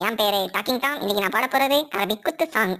என் பேரு docking Tom. இன்னைக்கு நான் பாட போறது அரபிக் குத்து சாங்